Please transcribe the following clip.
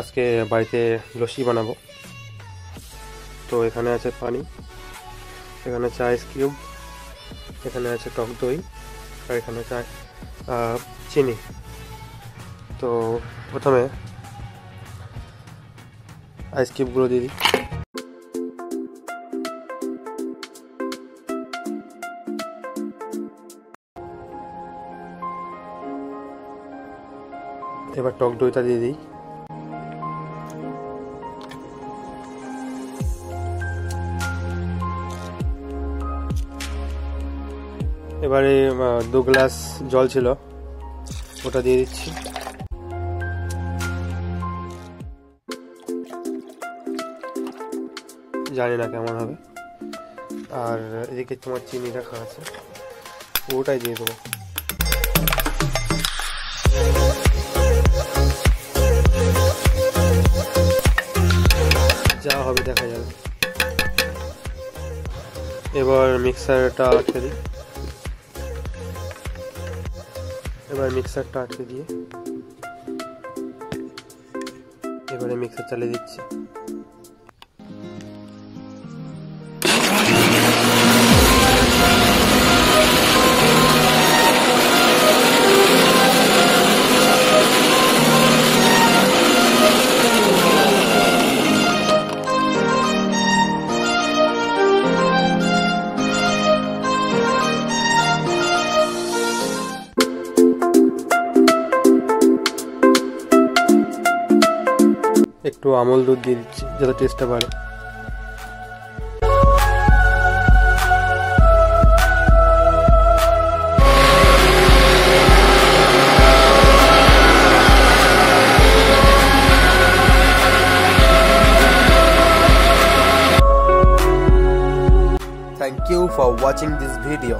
আজকে বাড়িতে লস্যি বানাবো। তো এখানে আছে পানি, এখানে আছে আইস কিউব এখানে আছে টক দই, আর এখানে আছে চিনি। তো প্রথমে আইস কিউবগুলো দিয়ে দিই। এবার টক দইটা দিয়ে দিই। এবারে দু গ্লাস জল ছিল, ওটা দিয়ে দিচ্ছি। জানি না কেমন হবে। আর এদিকে তোমার চিনি রাখা আছে, ওটাই দিয়ে দেবো। যা হবে দেখা যাবে। এবার মিক্সারটা আটকে এবার মিক্সারটা আটকে দিয়ে এবারে মিক্সার চালিয়ে দিচ্ছি। একটু আমল দুধ দিয়ে দিচ্ছি যাতে টেস্টটা বাড়ে Thank you for watching this video.